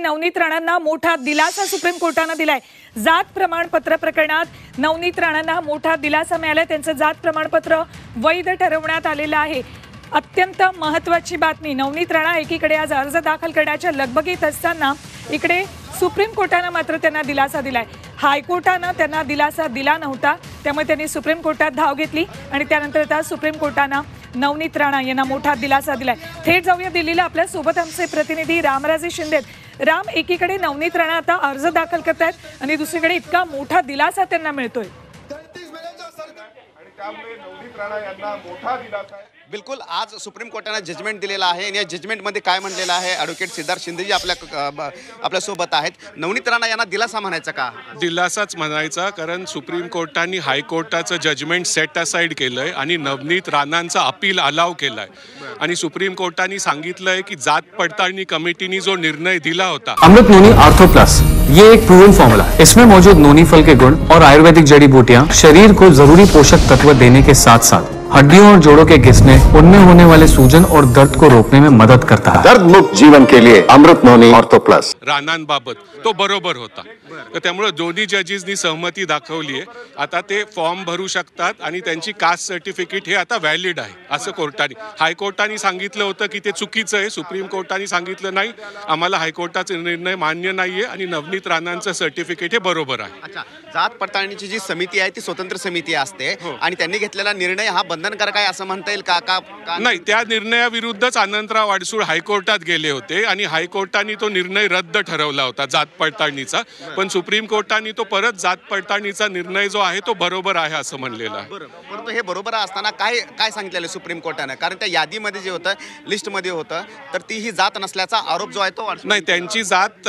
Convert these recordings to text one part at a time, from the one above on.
नवनीत राणांना मोठा दिलासा सुप्रीम कोर्टानं दिलाय. जात प्रमाणपत्र प्रकरणात नवनीत राणांना मोठा दिलासा मिळालाय. त्यांचं जात प्रमाणपत्र वैध ठरवण्यात आलेलं आहे. अत्यंत महत्वाची बातमी नवनीत राणा एकीकडे आज अर्ज दाखल करण्याच्या लगबगीत असताना इकडे सुप्रीम कोर्टानं मात्र त्यांना दिलासा दिलाय. हायकोर्टानं त्यांना दिलासा दिला नव्हता त्यामुळे त्यांनी सुप्रीम कोर्टात धाव घेतली आणि त्यानंतर आता सुप्रीम कोर्टानं नवनीत राणा यांना मोठा दिलासा दिलाय. थेट जाऊया दिल्लीला आपल्यासोबत आमचे प्रतिनिधी रामराजे शिंदे आहेत. राम एकीकडे नवनीत राणा आता अर्ज दाखल करत आहेत आणि दुसरीकडे इतका मोठा दिलासा त्यांना मिळतोय. आणि त्यामुळे नवनीत राणा यांना मोठा दिलासा आहे. बिलकुल आज सुप्रीम कोर्टानं जजमेंट दिलेलं आहे आणि या जजमेंटमध्ये काय म्हणलेलं आहे? ॲडव्होकेट सिद्धार्थ शिंदेजी आपल्या आपल्यासोबत आहेत. नवनीत राणा यांना दिलासा म्हणायचा का? दिलासाच म्हणायचा कारण सुप्रीम कोर्टाने हायकोर्टाचं जजमेंट सेट असाइड केलंय आणि नवनीत राणांचा अपील अलाव केलाय. आणि सुप्रीम कोर्टाने सांगितलंय की जात पडताळणी कमिटीने जो निर्णय दिला होता. अमृत नोनी आर्थो प्लस ये एक प्रूवन फॉर्मूला है। इसमें मौजूद नोनी फल के गुण और आयुर्वेदिक जड़ी बूटियाँ शरीर को जरूरी पोषक तत्व देने के साथ साथ हड्डियों और जोड़ों के घिसने उनमें होने वाले सूजन और दर्द को रोकने में मदद करता है। दर्द मुक्त जीवन के लिए अमृत नोनी ऑर्थो प्लस। राणांबाबत तो बरोबर होता। तर त्यामुळे दोन्ही जजेसनी सहमती दाखवली आहे. आता ते फॉर्म भरू शकतात आणि त्यांची कास्ट सर्टिफिकेट हे आता व्हॅलिड आहे असं कोर्टाने हायकोर्टाने सांगितलं होतं की ते चुकीचं आहे. सुप्रीम कोर्टाने सांगितलं नाही. आम्हाला हायकोर्टाचा निर्णय मान्य नाहीये आणि नवनीत राणांचं सर्टिफिकेट हे बरोबर आहे. अच्छा. जात पडताळणीची जी समिती आहे ती स्वतंत्र समिती असते. हो. आणि त्यांनी घेतलेला निर्णय हा बंधनकारक आहे असं म्हणता येईल का? नाही त्या निर्णयाविरुद्धच अनंतराव अडसूळ हायकोर्टात गेले होते आणि हायकोर्टाने तो निर्णय रद्द ठरवला होता जात पडताळणीचा. पण सुप्रीम कोर्टाने तो परत जात पडताळणीचा निर्णय जो आहे तो बरोबर आहे असं म्हणलेलं आहे. परंतु हे बरोबर असताना काय काय सांगितलेलं सुप्रीम कोर्टानं? कारण त्या यादीमध्ये जे होतं लिस्टमध्ये होतं तर ती ही जात नसल्याचा आरोप जो आहे तो नाही त्यांची जात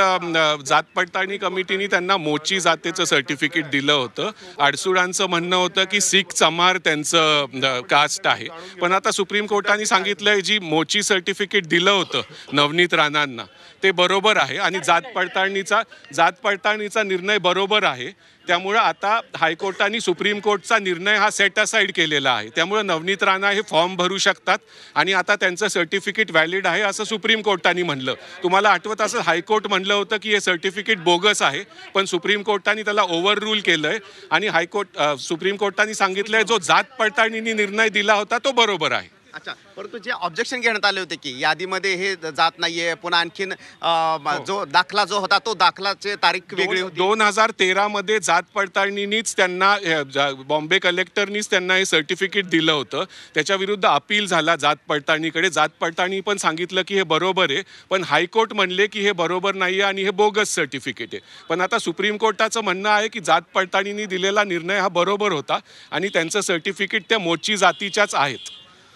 जात पडताळणी कमिटीने त्यांना मोची जातेचं सर्टिफिकेट दिलं होतं. आडसुळांचं म्हणणं होतं की सिख चमार त्यांचं कास्ट आहे. पण आता सुप्रीम कोर्टाने सांगितलंय जी मोची सर्टिफिकेट दिलं होतं नवनीत राणांना ते बरोबर आहे. आणि जात पडताळणीचा जात पडताळणीचा निर्णय बरोबर आहे. त्यामुळं आता हायकोर्टाने सुप्रीम कोर्टचा निर्णय हा सेट असाईड केलेला आहे. त्यामुळे नवनीत राणा हे फॉर्म भरू शकतात आणि आता त्यांचं सर्टिफिकेट व्हॅलिड आहे असं सुप्रीम कोर्टाने म्हणलं. तुम्हाला आठवत असं हायकोर्ट म्हणलं होतं की हे सर्टिफिकेट बोगस आहे पण सुप्रीम कोर्टाने त्याला ओव्हर रूल आहे आणि हायकोर्ट सुप्रीम कोर्टाने सांगितलंय जो जात पडताळणीने निर्णय दिला होता तो बरोबर आहे. अच्छा परंतु जे ऑब्जेक्शन घेण्यात आले होते की यादीमध्ये हे जात नाहीये पुन्हा आणखीन अं, जो दाखला जो होता तो दाखलाची तारीख वेगळी होती. दोन हजार तेरा मध्ये जात पडताळणीनीच त्यांना अ, जा- बॉम्बे कलेक्टरनीच त्यांना हे सर्टिफिकेट दिलं होतं. त्याच्या विरुद्ध अपील झाला जात पडताळणीकडे. जात पडताळणी पण सांगितलं की हे बरोबर आहे पण हायकोर्ट म्हणले की हे बरोबर नाही आहे आणि हे बोगस सर्टिफिकेट आहे. पण आता सुप्रीम कोर्टाचं म्हणणं आहे की जात पडताळणीने दिलेला निर्णय हा बरोबर होता आणि त्यांचं सर्टिफिकेट त्या मोची जातीच्याच आहेत.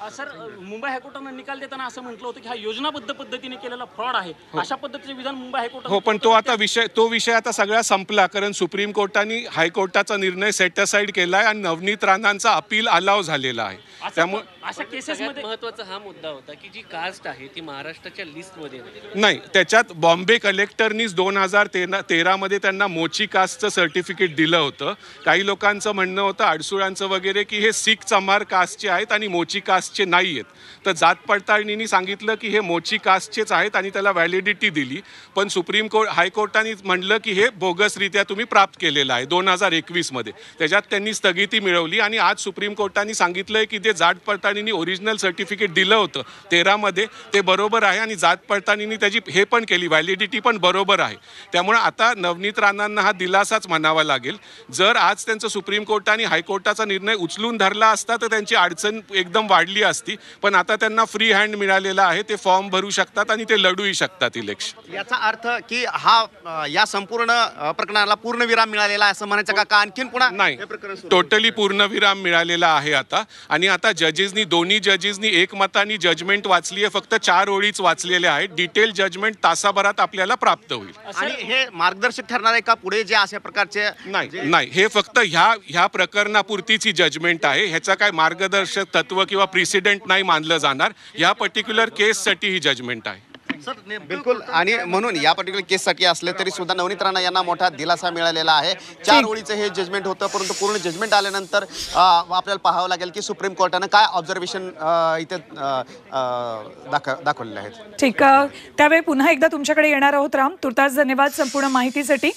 सर मुंबई हायकोर्टानं निकाल देताना असं म्हटलं होतं की हा योजनाबद्ध पद्धतीने केलेला फ्रॉड आहे. अशा पद्धतीचे विधान मुंबई हायकोर्टानं हो पण तो आता विषय तो विषय आता सगळा संपला कारण सुप्रीम कोर्टाने हायकोर्टाचा निर्णय सेट असाइड केलाय आणि नवनीत राणांचा अपील अलाव झालेला आहे. त्यामुळे अशा केसेसमध्ये महत्त्वाचा हा मुद्दा होता की जी कास्ट आहे ती महाराष्ट्राच्या लिस्टमध्ये नाही. नाही त्याच्यात बॉम्बे कलेक्टरनीच दोन हजार तेरा तेरामध्ये त्यांना मोची कास्टचं सर्टिफिकेट दिलं होतं. काही लोकांचं म्हणणं होतं अडसुळांचं वगैरे की हे सिख चमार कास्टचे आहेत आणि मोची कास्टचे नाही आहेत तर जात पडताळणीने सांगितलं की हे मोची कास्टचेच आहेत आणि त्याला व्हॅलिडिटी दिली. पण सुप्रीम कोर्ट हायकोर्टाने म्हणलं की हे बोगसरित्या तुम्ही प्राप्त केलेलं आहे दोन हजार एकवीसमध्ये त्याच्यात त्यांनी स्थगिती मिळवली आणि आज सुप्रीम कोर्टाने सांगितलं आहे की ते जात पडताळणीने ओरिजिनल सर्टिफिकेट दिलं होतं तेरामध्ये ते बरोबर आहे आणि जात पडताळणीने त्याची हे पण केली व्हॅलिडिटी पण बरोबर आहे. त्यामुळे आता नवनीत राणांना हा दिलासाच म्हणावा लागेल. जर आज त्यांचं सुप्रीम कोर्टाने हायकोर्टाचा निर्णय उचलून धरला असता तर त्यांची अडचण एकदम वाढली असती पण आता त्यांना फ्री हँड मिळालेला आहे ते फॉर्म भरू शकतात आणि ते लढूही शकतात इलेक्शन याचा अर्थ की हा या संपूर्ण अं, प्रकरणाला पूर्ण विराम मिळालेला आहे असं म्हणायचं का? का आणखीन पुन्हा नाही? टोटली पूर्णविराम मिळालेला आहे आता. आणि आता जजेसनी दोन्ही जजेसनी एकमतानी जजमेंट वाचली आहे फक्त चार ओळीच वाचलेल्या आहेत. डिटेल जजमेंट तासाभरात आपल्याला प्राप्त होईल. आणि हे मार्गदर्शक ठरणार आहे का पुढे जे अशा प्रकारचे नाही नाही. हे फक्त ह्या ह्या प्रकरणापुरतीची जजमेंट आहे. ह्याचं काय मार्गदर्शक तत्व किंवा प्रिसिडेंट नाही मानलं जाणार. ह्या पर्टिक्युलर केससाठी ही जजमेंट आहे. बिलकुल. आणि म्हणून या पर्टिक्युलर केससाठी असले तरी सुद्धा नवनीत राणा यांना मोठा दिलासा मिळालेला आहे. चार ओळीचं हे जजमेंट होतं परंतु पूर्ण जजमेंट आल्यानंतर आपल्याला पाहावं लागेल की सुप्रीम कोर्टानं काय ऑब्झर्वेशन इथे दाखवलेले आहेत. ठीक त्यावेळी पुन्हा एकदा तुमच्याकडे येणार आहोत राम. तुर्तास धन्यवाद संपूर्ण माहितीसाठी.